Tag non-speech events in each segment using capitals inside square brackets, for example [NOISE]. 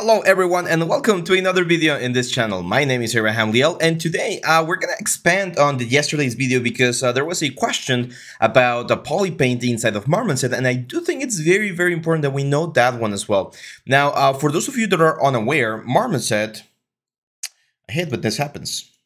Hello everyone and welcome to another video in this channel. My name is Abraham Leal and today uh, we're gonna expand on the yesterday's video because uh, there was a question about the poly paint inside of Marmoset and I do think it's very very important that we know that one as well. Now uh, for those of you that are unaware, Marmoset, I hate when this happens.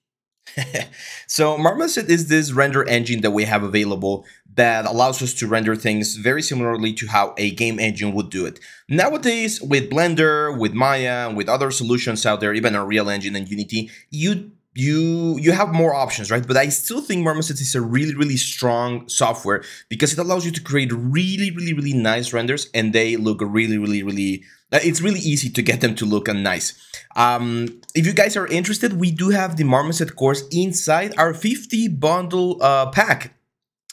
[LAUGHS] so Marmoset is this render engine that we have available that allows us to render things very similarly to how a game engine would do it. Nowadays, with Blender, with Maya, and with other solutions out there, even Unreal Engine and Unity, you you you have more options, right? But I still think Marmoset is a really, really strong software because it allows you to create really, really, really nice renders and they look really, really, really it's really easy to get them to look nice. Um, if you guys are interested, we do have the Marmoset course inside our 50 bundle uh, pack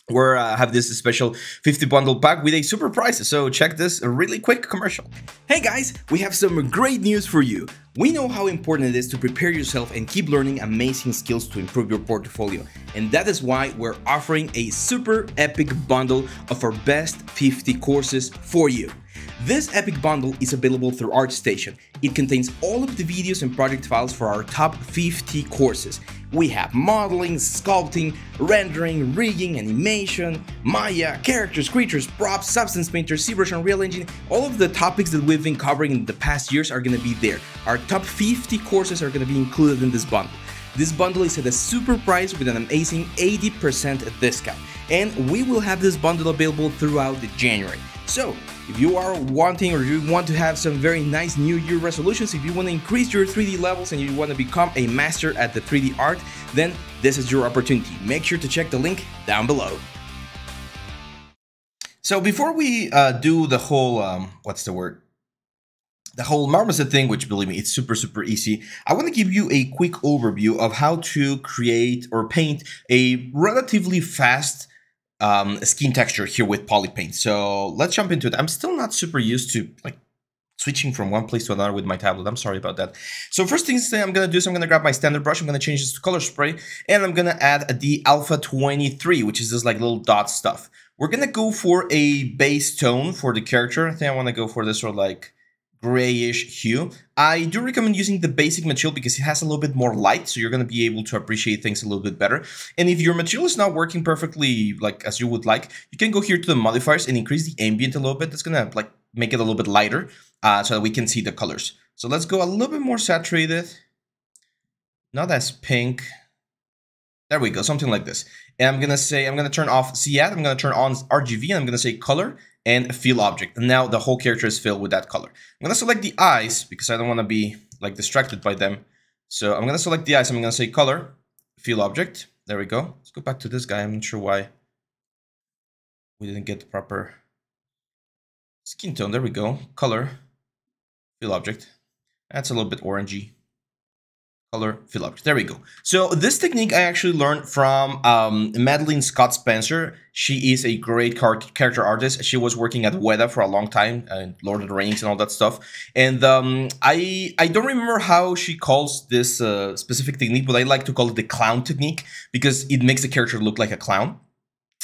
we uh, have this special 50 bundle pack with a super price, so check this really quick commercial. Hey guys, we have some great news for you. We know how important it is to prepare yourself and keep learning amazing skills to improve your portfolio, and that is why we're offering a super epic bundle of our best 50 courses for you. This epic bundle is available through ArtStation. It contains all of the videos and project files for our top 50 courses. We have modeling, sculpting, rendering, rigging, animation, Maya, characters, creatures, props, Substance Painter, ZBrush, Unreal Engine, all of the topics that we've been covering in the past years are going to be there. Our top 50 courses are going to be included in this bundle. This bundle is at a super price with an amazing 80% discount, and we will have this bundle available throughout January. So, if you are wanting or you want to have some very nice New Year resolutions, if you want to increase your 3D levels and you want to become a master at the 3D art, then this is your opportunity. Make sure to check the link down below. So before we uh, do the whole, um, what's the word? The whole Marmoset thing, which believe me, it's super, super easy. I want to give you a quick overview of how to create or paint a relatively fast um, skin texture here with Polypaint. So let's jump into it. I'm still not super used to like switching from one place to another with my tablet. I'm sorry about that. So first things I'm to do is I'm to grab my standard brush. I'm to change this to color spray and I'm to add the alpha 23, which is this like little dot stuff. We're to go for a base tone for the character. I think I want to go for this sort of like grayish hue. I do recommend using the basic material because it has a little bit more light, so you're going to be able to appreciate things a little bit better. And if your material is not working perfectly like as you would like, you can go here to the modifiers and increase the ambient a little bit. That's going to like make it a little bit lighter uh, so that we can see the colors. So let's go a little bit more saturated. Not as pink. There we go, something like this. And I'm to say, I'm to turn off Zadd, I'm to turn on RGB, and I'm to say color, and fill object. And now the whole character is filled with that color. I'm gonna select the eyes because I don't wanna be like distracted by them. So I'm gonna select the eyes. I'm gonna say color, fill object. There we go. Let's go back to this guy. I'm not sure why we didn't get the proper skin tone. There we go. Color, fill object. That's a little bit orangey color fill up. There we go. So this technique I actually learned from um, Madeleine Scott Spencer. She is a great character artist. She was working at Weta for a long time, uh, Lord of the Rings and all that stuff. And um, I I don't remember how she calls this uh, specific technique, but I like to call it the clown technique because it makes the character look like a clown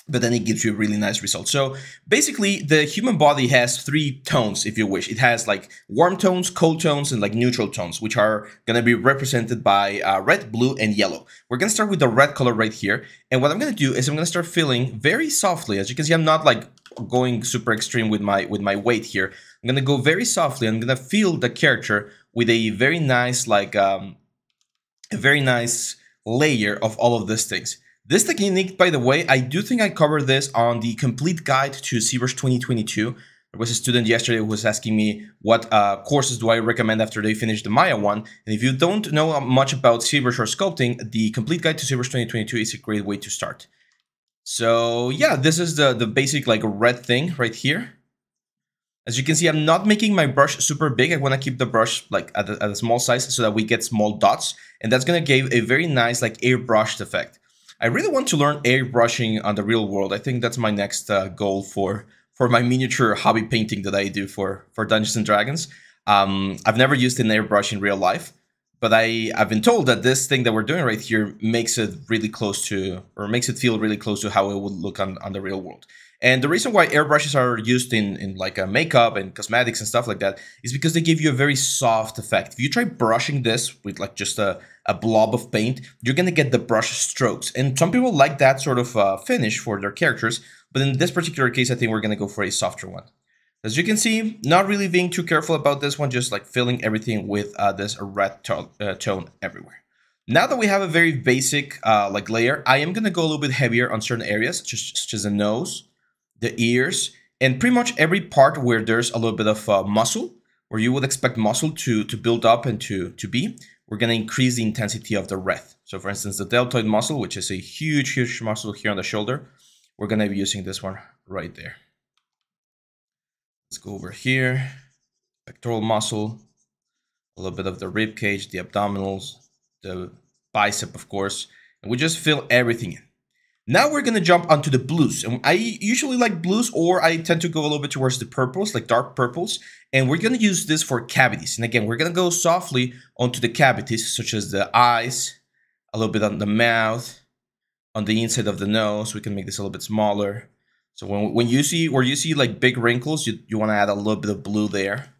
but then it gives you a really nice result. So basically, the human body has three tones, if you wish. It has like warm tones, cold tones, and like neutral tones, which are to be represented by uh, red, blue, and yellow. We're to start with the red color right here. And what I'm to do is I'm to start filling very softly. As you can see, I'm not like going super extreme with my with my weight here. I'm to go very softly. I'm to fill the character with a very nice, like, um, a very nice layer of all of these things. This technique, by the way, I do think I covered this on the complete guide to ZBrush 2022. There was a student yesterday who was asking me what uh, courses do I recommend after they finish the Maya one. And if you don't know much about ZBrush or sculpting, the complete guide to ZBrush 2022 is a great way to start. So yeah, this is the, the basic like red thing right here. As you can see, I'm not making my brush super big. I want to keep the brush like at a, at a small size so that we get small dots. And that's going to give a very nice like airbrushed effect. I really want to learn airbrushing on the real world. I think that's my next uh, goal for for my miniature hobby painting that I do for for Dungeons and Dragons. Um, I've never used an airbrush in real life, but I, I've been told that this thing that we're doing right here makes it really close to, or makes it feel really close to how it would look on, on the real world. And the reason why airbrushes are used in, in like a makeup and cosmetics and stuff like that is because they give you a very soft effect. If you try brushing this with like just a, a blob of paint, you're gonna get the brush strokes. And some people like that sort of uh, finish for their characters, but in this particular case, I think we're gonna go for a softer one. As you can see, not really being too careful about this one, just like filling everything with uh, this red to uh, tone everywhere. Now that we have a very basic uh, like layer, I am gonna go a little bit heavier on certain areas, just, such as the nose, the ears, and pretty much every part where there's a little bit of uh, muscle, where you would expect muscle to, to build up and to, to be, we're gonna increase the intensity of the red. So for instance, the deltoid muscle, which is a huge, huge muscle here on the shoulder, we're gonna be using this one right there. Let's go over here, pectoral muscle, a little bit of the rib cage, the abdominals, the bicep, of course, and we just fill everything in. Now we're gonna jump onto the blues. And I usually like blues or I tend to go a little bit towards the purples, like dark purples. And we're gonna use this for cavities. And again, we're gonna go softly onto the cavities, such as the eyes, a little bit on the mouth, on the inside of the nose. We can make this a little bit smaller. So when, when you see where you see like big wrinkles, you, you wanna add a little bit of blue there.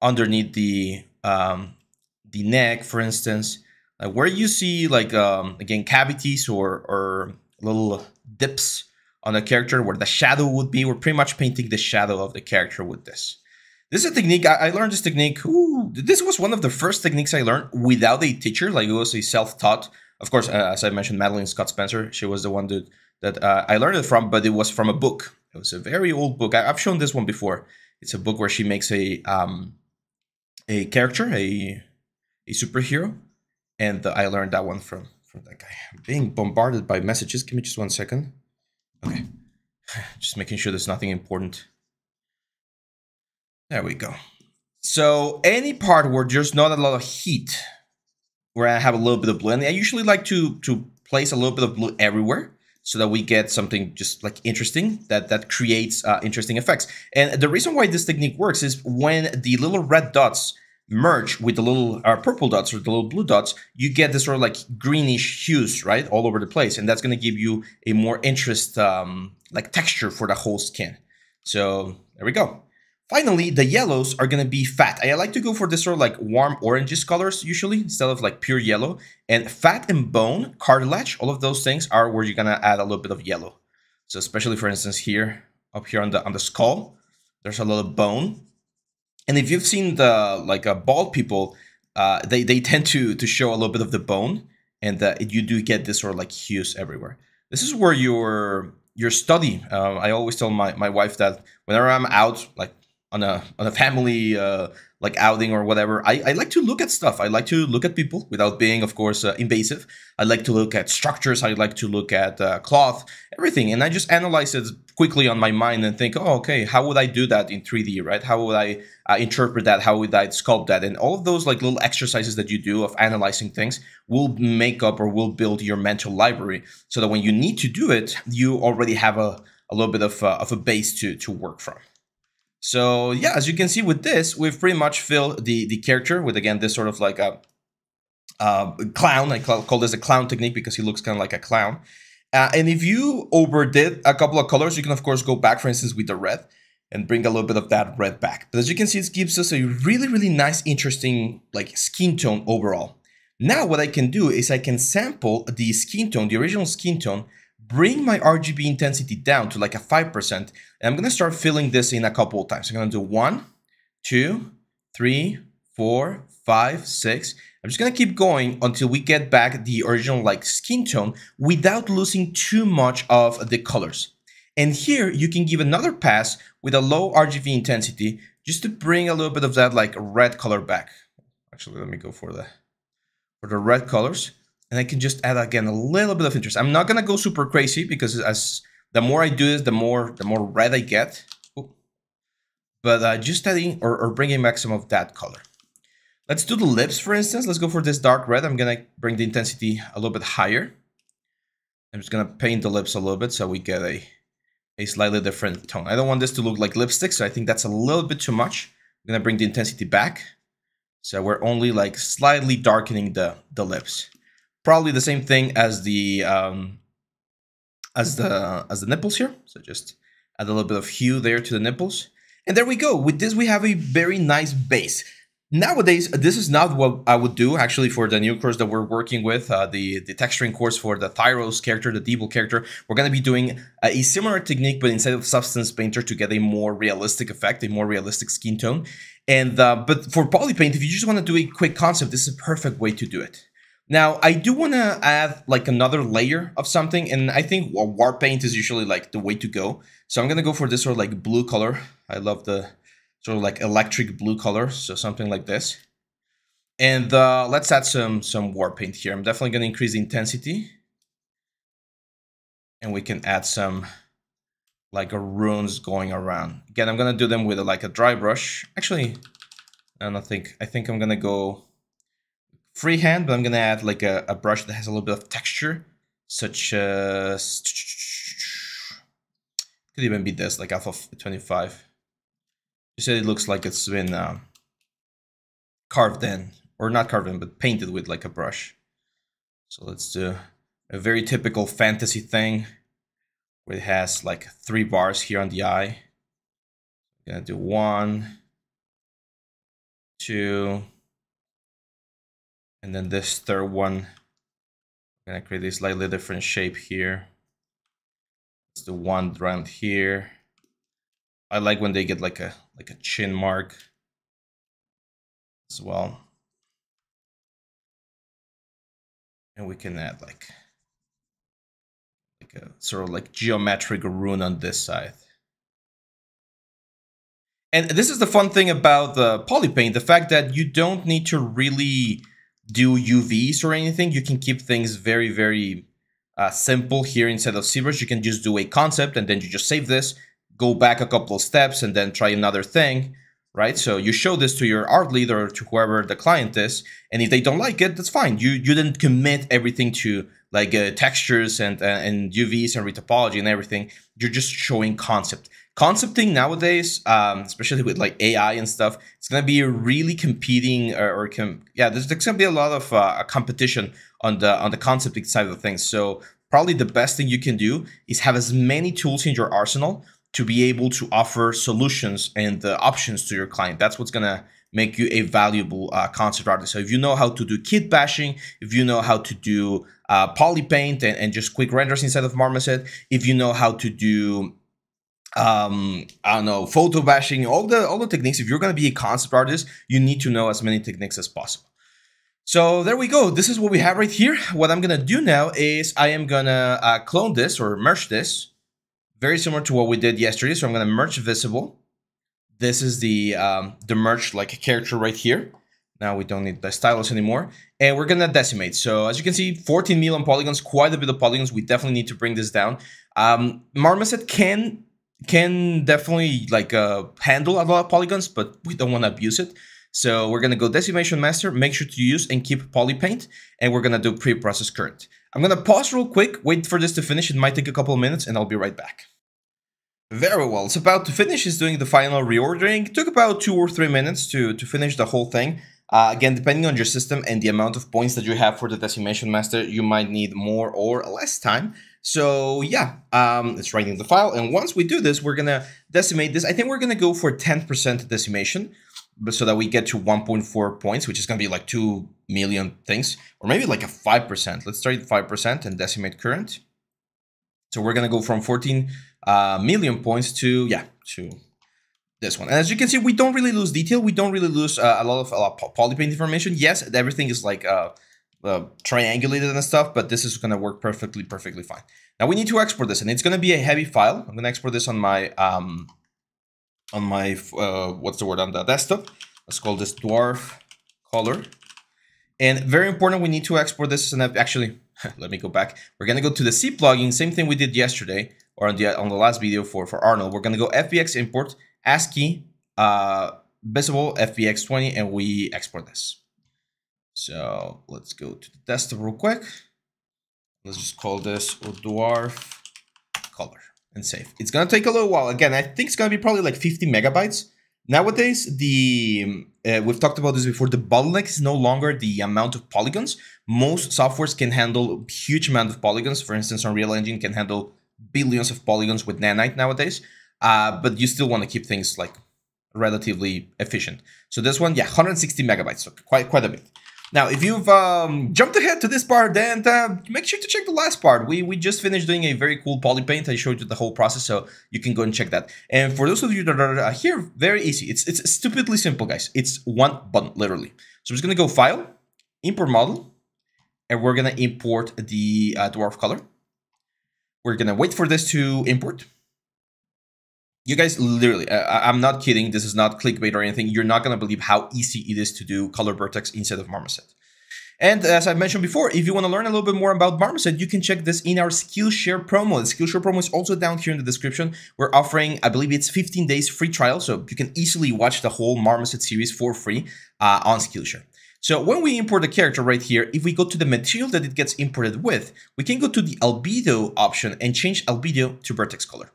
Underneath the um, the neck, for instance, like where you see like um, again cavities or or little dips on the character where the shadow would be, we're pretty much painting the shadow of the character with this. This is a technique I, I learned. This technique. Ooh, this was one of the first techniques I learned without a teacher. Like it was a self-taught. Of course, uh, as I mentioned, Madeleine Scott Spencer. She was the one that that uh, I learned it from, but it was from a book. It was a very old book. I, have shown this one before. It's a book where she makes a um, a character, a a superhero, and I learned that one from from that guy. I'm being bombarded by messages. Give me just one second. Okay, [SIGHS] just making sure there's nothing important. There we go. So any part where there's not a lot of heat, where I have a little bit of blue, and I usually like to to place a little bit of blue everywhere so that we get something just like interesting that that creates uh, interesting effects. And the reason why this technique works is when the little red dots merge with the little uh, purple dots or the little blue dots, you get this sort of like greenish hues, right, all over the place, and that's going to give you a more interest, um, like texture for the whole skin. So there we go. Finally, the yellows are going to be fat. I like to go for this sort of like warm oranges colors usually instead of like pure yellow. And fat and bone, cartilage, all of those things are where you're going to add a little bit of yellow. So especially for instance here, up here on the on the skull, there's a little bone and if you've seen the like uh, bald people, uh, they they tend to to show a little bit of the bone, and uh, you do get this sort of like hues everywhere. This is where your your study. Uh, I always tell my my wife that whenever I'm out, like on a on a family uh, like outing or whatever, I, I like to look at stuff. I like to look at people without being, of course, uh, invasive. I like to look at structures. I like to look at uh, cloth, everything, and I just analyze it quickly on my mind and think, oh, okay, how would I do that in 3D, right? How would I uh, interpret that? How would I sculpt that? And all of those like little exercises that you do of analyzing things will make up or will build your mental library, so that when you need to do it, you already have a, a little bit of, uh, of a base to to work from. So yeah, as you can see with this, we've pretty much filled the, the character with, again, this sort of like a clown. I call, call, this a clown technique because he looks kind of like a clown. Uh, and if you overdid a couple of colors, you can, of course, go back, for instance, with the red and bring a little bit of that red back. But as you can see, it gives us a really, really nice, interesting like skin tone overall. Now what I can do is I can sample the skin tone, the original skin tone, bring my RGB intensity down to like a 5%. And I'm gonna start filling this in a couple of times. I'm gonna do one, two, three, four, five, six. I'm just gonna keep going until we get back the original like skin tone without losing too much of the colors. And here you can give another pass with a low RGB intensity just to bring a little bit of that like red color back. Actually, let me go for the for the red colors and I can just add again a little bit of interest. I'm not gonna go super crazy because as the more I do this, the more the more red I get. But uh, just adding or, or bringing back some of that color. Let's do the lips, for instance. Let's go for this dark red. I'm gonna bring the intensity a little bit higher. I'm just gonna paint the lips a little bit so we get a, a slightly different tone. I don't want this to look like lipstick, so I think that's a little bit too much. I'm gonna bring the intensity back. So we're only like slightly darkening the, the lips. Probably the same thing as the um, as the as the nipples here. So just add a little bit of hue there to the nipples. And there we go. With this, we have a very nice base. Nowadays, this is not what I would do actually for the new course that we're working with, uh, the, the texturing course for the Thyros character, the Deeble character. We're going to be doing a, similar technique, but instead of Substance Painter to get a more realistic effect, a more realistic skin tone. And uh, But for Polypaint, if you just want to do a quick concept, this is a perfect way to do it. Now, I do want to add like another layer of something, and I think Warp Paint is usually like the way to go. So I'm going to go for this sort of like blue color. I love the sort of like electric blue color, so something like this. And uh, let's add some, some war paint here. I'm definitely going to increase the intensity. And we can add some like runes going around. Again, I'm going to do them with like a dry brush. Actually, I don't think, I think I'm going to go freehand, but I'm to add like a, a brush that has a little bit of texture, such as, could even be this, like alpha 25. You said it looks like it's been uh, carved in, or not carved in, but painted with like a brush. So let's do a very typical fantasy thing where it has like three bars here on the eye. I'm gonna do one, two, and then this third one. I'm gonna create a slightly different shape here. It's the one around here. I like when they get like a like a chin mark as well. And we can add like like a sort of like geometric rune on this side. And this is the fun thing about the polypaint, the fact that you don't need to really do UVs or anything. You can keep things very, very uh, simple here instead of ZBrush. You can just do a concept and then you just save this go back a couple of steps and then try another thing, right? So you show this to your art leader or to whoever the client is, and if they don't like it, that's fine. You you didn't commit everything to like uh, textures and uh, and UVs and retopology and everything. You're just showing concept. Concepting nowadays, um, especially with like AI and stuff, it's gonna be really competing or, or com- yeah, there's, there's, gonna be a lot of uh, competition on the on the concepting side of things. So probably the best thing you can do is have as many tools in your arsenal to be able to offer solutions and the options to your client. That's what's gonna make you a valuable uh, concept artist. So if you know how to do kit bashing, if you know how to do uh, poly paint and, and just quick renders inside of Marmoset, if you know how to do um i don't know photo bashing all the all the techniques if you're going to be a concept artist you need to know as many techniques as possible so there we go this is what we have right here what i'm going to do now is i am going to uh, clone this or merge this very similar to what we did yesterday. So I'm going to merge visible. This is the um, the merge like a character right here. Now we don't need the stylus anymore. And we're going to decimate. So as you can see, 14 million polygons, quite a bit of polygons. We definitely need to bring this down. Um, Marmoset can can definitely like uh, handle a lot of polygons, but we don't want to abuse it. So we're going to go Decimation Master, make sure to use and keep Polypaint, and we're going to do Pre-Process Current. I'm going to pause real quick, wait for this to finish. It might take a couple of minutes, and I'll be right back. Very well, it's about to finish. It's doing the final reordering. It took about two or three minutes to, to finish the whole thing. Uh, again, depending on your system and the amount of points that you have for the Decimation Master, you might need more or less time. So yeah, um, it's writing the file. And once we do this, we're to decimate this. I think we're to go for 10% decimation but so that we get to 1.4 points, which is to be like 2 million things, or maybe like a 5%. Let's try 5% and decimate current. So we're to go from 14 uh, million points to, yeah, to this one. And as you can see, we don't really lose detail. We don't really lose uh, a lot of uh, polypaint information. Yes, everything is like uh, uh, triangulated and stuff, but this is going to work perfectly, perfectly fine. Now we need to export this, and it's going to be a heavy file. I'm going to export this on my um, on my uh, what's the word on the desktop. Let's call this dwarf color. And very important, we need to export this and actually [LAUGHS] let me go back. We're gonna go to the Zplugin, same thing we did yesterday or on the on the last video for for Arnold. We're gonna go FBX import ASCII uh, visible FBX20 and we export this. So let's go to the desktop real quick. Let's just call this dwarf color and save. It's gonna take a little while. Again, I think it's gonna be probably like 50 megabytes. Nowadays, the uh, we've talked about this before. The bottleneck is no longer the amount of polygons. Most softwares can handle huge amount of polygons. For instance, Unreal Engine can handle billions of polygons with Nanite nowadays. Uh, but you still want to keep things like relatively efficient. So this one, yeah, 160 megabytes, so quite quite a bit. Now, if you've um, jumped ahead to this part, then uh, make sure to check the last part. We we just finished doing a very cool poly paint. I showed you the whole process, so you can go and check that. And for those of you that are here, very easy. It's it's stupidly simple, guys. It's one button, literally. So I'm just gonna go File, Import Model, and we're gonna import the uh, dwarf color. We're gonna wait for this to import you guys literally uh, i'm not kidding. This is not clickbait or anything. You're not going to believe how easy it is to do color vertex instead of marmoset. And as i mentioned before if you want to learn a little bit more about marmoset you can check this in our skillshare promo. The skillshare promo is also down here in the description. We're offering i believe it's 15 days free trial so you can easily watch the whole marmoset series for free uh, on skillshare. So when we import the character right here, if we go to the material that it gets imported with, we can go to the albedo option and change albedo to vertex color.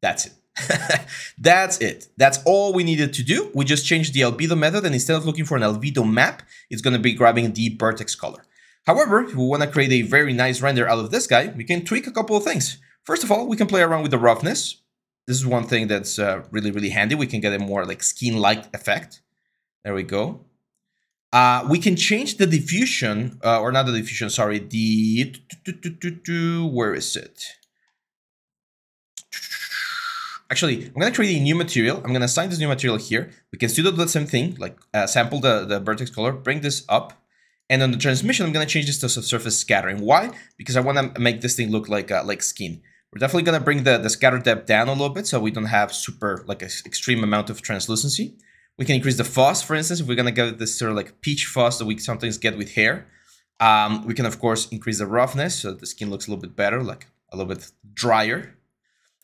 That's it. [LAUGHS] That's it. That's all we needed to do. We just changed the albedo method and instead of looking for an albedo map, it's going to be grabbing the vertex color. However, if we want to create a very nice render out of this guy, we can tweak a couple of things. First of all, we can play around with the roughness. This is one thing that's uh, really, really handy. We can get a more like skin-like effect. There we go. Uh, we can change the diffusion, uh, or not the diffusion, sorry, the... Where is it? Actually, I'm going to create a new material. I'm going to assign this new material here. We can still do the same thing, like uh, sample the, the vertex color, bring this up. And on the transmission, I'm going to change this to surface scattering. Why? Because I want to make this thing look like uh, like skin. We're definitely going to bring the, the scatter depth down a little bit so we don't have super, like, an extreme amount of translucency. We can increase the fuzz, for instance, if we're going to get this sort of like peach fuzz that we sometimes get with hair. Um, we can, of course, increase the roughness so the skin looks a little bit better, like a little bit drier.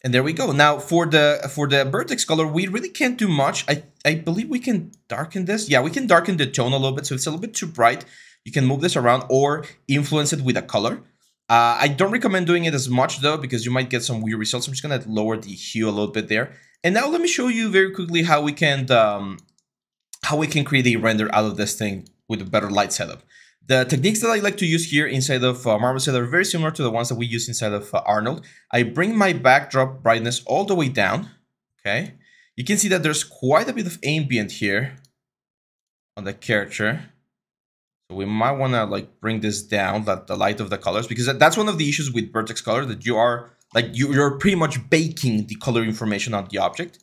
And there we go. Now for the for the vertex color, we really can't do much. I, I believe we can darken this. Yeah, we can darken the tone a little bit. So it's a little bit too bright. You can move this around or influence it with a color. Uh, I don't recommend doing it as much though, because you might get some weird results. I'm just gonna lower the hue a little bit there. And now let me show you very quickly how we can um, how we can create a render out of this thing with a better light setup. The techniques that I like to use here inside of uh, Marmoset are very similar to the ones that we use inside of uh, Arnold. I bring my backdrop brightness all the way down, okay? You can see that there's quite a bit of ambient here on the character. So we might want to like bring this down, that the light of the colors, because that's one of the issues with vertex color, that you are like you, you're pretty much baking the color information on the object.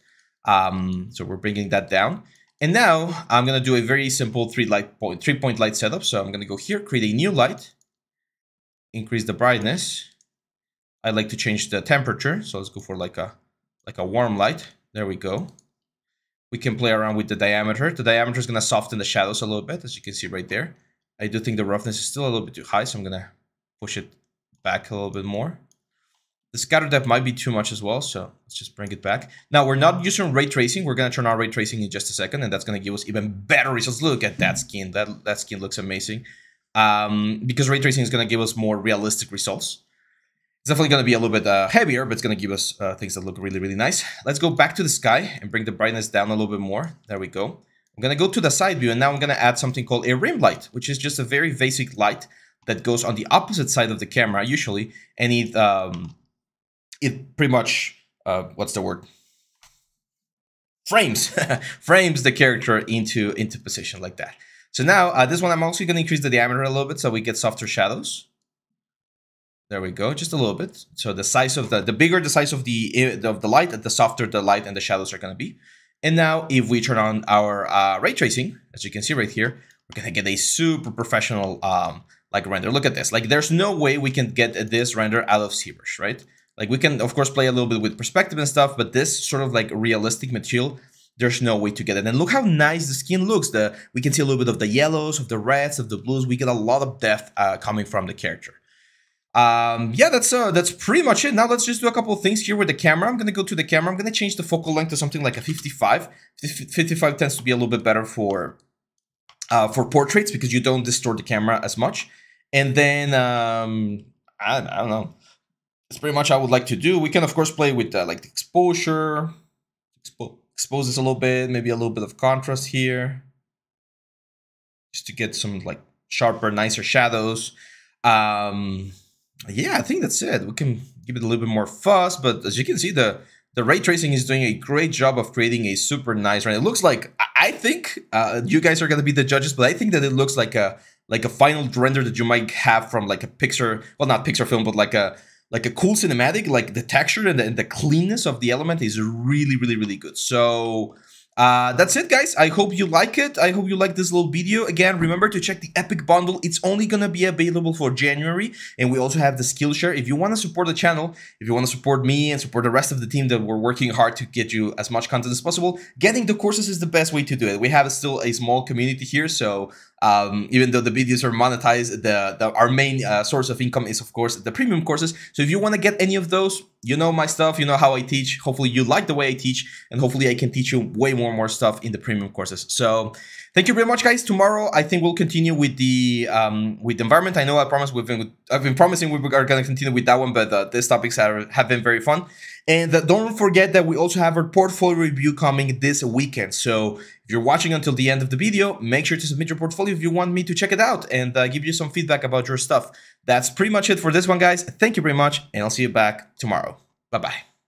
Um, so we're bringing that down. And now I'm to do a very simple three light point, three point light setup. So I'm to go here, create a new light, increase the brightness. I like to change the temperature. So let's go for like a, like a warm light. There we go. We can play around with the diameter. The diameter is to soften the shadows a little bit, as you can see right there. I do think the roughness is still a little bit too high, so I'm to push it back a little bit more. The scatter depth might be too much as well, so let's just bring it back. Now, we're not using ray tracing. We're going to turn on ray tracing in just a second, and that's going to give us even better results. Look at that skin. That, that skin looks amazing. Um, because ray tracing is going to give us more realistic results. It's definitely going to be a little bit uh, heavier, but it's going to give us uh, things that look really, really nice. Let's go back to the sky and bring the brightness down a little bit more. There we go. I'm going to go to the side view, and now I'm going to add something called a rim light, which is just a very basic light that goes on the opposite side of the camera, usually, and it... Um, it pretty much uh, what's the word? Frames [LAUGHS] frames the character into into position like that. So now uh, this one i'm also going to increase the diameter a little bit so we get softer shadows. There we go just a little bit. So the size of the the bigger the size of the of the light the softer the light and the shadows are going to be. And now if we turn on our uh, ray tracing as you can see right here we're going to get a super professional um like render. Look at this. Like there's no way we can get this render out of ZBrush right like we can, of course, play a little bit with perspective and stuff, but this sort of like realistic material, there's no way to get it. And look how nice the skin looks. The We can see a little bit of the yellows, of the reds, of the blues. We get a lot of depth uh, coming from the character. Um, yeah, that's uh, that's pretty much it. Now let's just do a couple of things here with the camera. I'm to go to the camera. I'm to change the focal length to something like a 55. 55 tends to be a little bit better for uh, for portraits because you don't distort the camera as much. And then, um, I, I don't know that's pretty much I would like to do. We can of course play with uh, like the exposure, expo expose this a little bit, maybe a little bit of contrast here. Just to get some like sharper, nicer shadows. Um, yeah, I think that's it. We can give it a little bit more fuzz, but as you can see, the the ray tracing is doing a great job of creating a super nice render. It looks like I think uh, you guys are gonna be the judges, but I think that it looks like a like a final render that you might have from like a Pixar, well, not Pixar film, but like a like a cool cinematic. Like the texture and the, and the cleanness of the element is really, really, really good. So uh, that's it, guys. I hope you like it. I hope you like this little video. Again, remember to check the Epic Bundle. It's only going to be available for January. And we also have the Skillshare. If you want to support the channel, if you want to support me and support the rest of the team that we're working hard to get you as much content as possible, getting the courses is the best way to do it. We have still a small community here, so um, even though the videos are monetized, the, the our main uh, source of income is of course the premium courses. So if you want to get any of those, you know my stuff, you know how I teach. Hopefully you like the way I teach, and hopefully I can teach you way more and more stuff in the premium courses. So thank you very much, guys. Tomorrow I think we'll continue with the um, with the environment. I know I promised we've been I've been promising we are going to continue with that one, but uh, these topics are, have been very fun. And don't forget that we also have our portfolio review coming this weekend. So if you're watching until the end of the video, make sure to submit your portfolio if you want me to check it out and uh, give you some feedback about your stuff. That's pretty much it for this one, guys. Thank you very much, and I'll see you back tomorrow. Bye-bye.